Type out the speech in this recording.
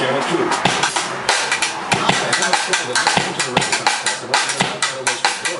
Channel 2. Hi, I'm Sullivan. Welcome to the Red Sox. The Red Sox Revolution Door.